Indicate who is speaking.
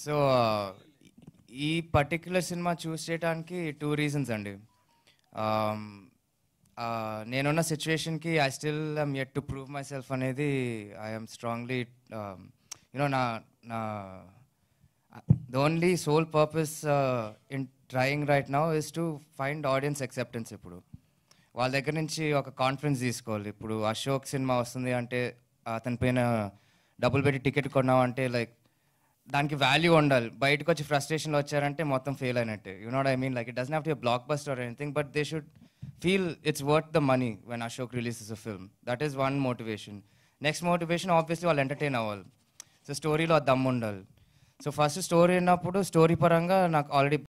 Speaker 1: So ఈ particular cinema చూస్ చేయడానికి two reasons అండి. Um, నేనున్న సిచ్యువేషన్కి I still I'm yet to prove myself అనేది ఐఎమ్ స్ట్రాంగ్లీ యూనో నా నా the only sole purpose in trying right now is to find audience acceptance ఇప్పుడు. వాళ్ళ దగ్గర నుంచి ఒక కాన్ఫిడెన్స్ తీసుకోవాలి. ఇప్పుడు అశోక్ సినిమా వస్తుంది అంటే అతని పైన డబ్బులు పెట్టి టికెట్ కొన్నామంటే లైక్ దానికి వాల్యూ ఉండాలి. బయటకు వచ్చి ఫ్రస్ట్రేషన్లో వచ్చారంటే మొత్తం ఫెయిల్ అయినట్టే. You know I mean like it doesn't have to blockbuster or anything but they should feel it's worth the money when Ashok releases a film that is one motivation next motivation obviously వాళ్ళు entertain అవ్వాలి. So స్టోరీలో దమ్ ఉండాలి so first story ఉన్నప్పుడు story పరంగా నాకు already